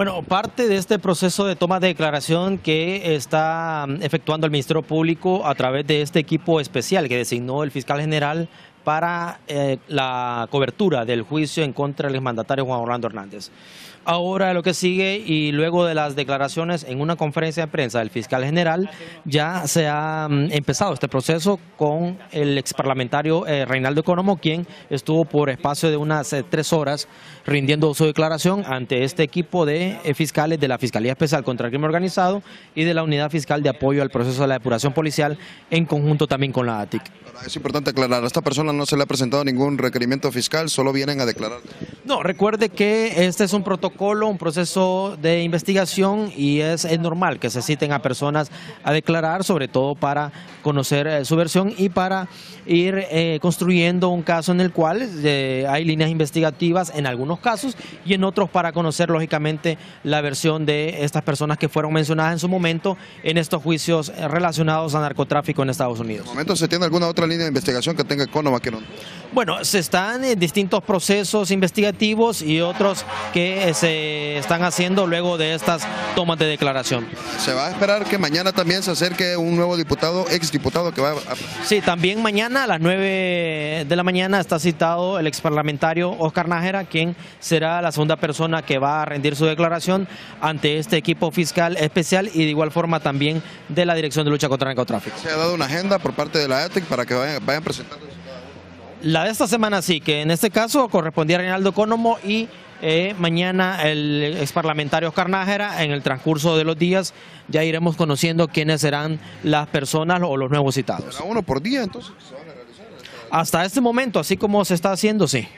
Bueno, parte de este proceso de toma de declaración que está mm, efectuando el Ministerio Público a través de este equipo especial que designó el fiscal general para eh, la cobertura del juicio en contra del exmandatario Juan Orlando Hernández. Ahora lo que sigue y luego de las declaraciones en una conferencia de prensa del fiscal general, ya se ha mm, empezado este proceso con el exparlamentario eh, Reinaldo Economo, quien estuvo por espacio de unas eh, tres horas rindiendo su declaración ante este equipo de eh, fiscales de la Fiscalía Especial contra el Crimen Organizado y de la Unidad Fiscal de Apoyo al Proceso de la Depuración Policial en conjunto también con la ATIC. Es importante aclarar, esta persona no se le ha presentado ningún requerimiento fiscal, solo vienen a declarar. No, recuerde que este es un protocolo, un proceso de investigación y es, normal que se citen a personas a declarar, sobre todo para conocer eh, su versión y para ir eh, construyendo un caso en el cual eh, hay líneas investigativas en algunos casos y en otros para conocer lógicamente la versión de estas personas que fueron mencionadas en su momento en estos juicios relacionados a narcotráfico en Estados Unidos. ¿De momento se tiene alguna otra línea de investigación que tenga Economa que? Bueno, se están en distintos procesos investigativos y otros que eh, se están haciendo luego de estas tomas de declaración. ¿Se va a esperar que mañana también se acerque un nuevo diputado, exdiputado que va a... Sí, también mañana a las 9 de la mañana está citado el exparlamentario Oscar Nájera, quien será la segunda persona que va a rendir su declaración ante este equipo fiscal especial y de igual forma también de la Dirección de Lucha contra el Narcotráfico. ¿Se ha dado una agenda por parte de la ETIC para que vayan, vayan presentando? La de esta semana sí, que en este caso correspondía a Reinaldo Economo y eh, mañana el exparlamentario Oscar Nájera. En el transcurso de los días ya iremos conociendo quiénes serán las personas o los nuevos citados. ¿Será uno por día entonces? ¿Se van a realizar? Hasta este momento, así como se está haciendo, sí.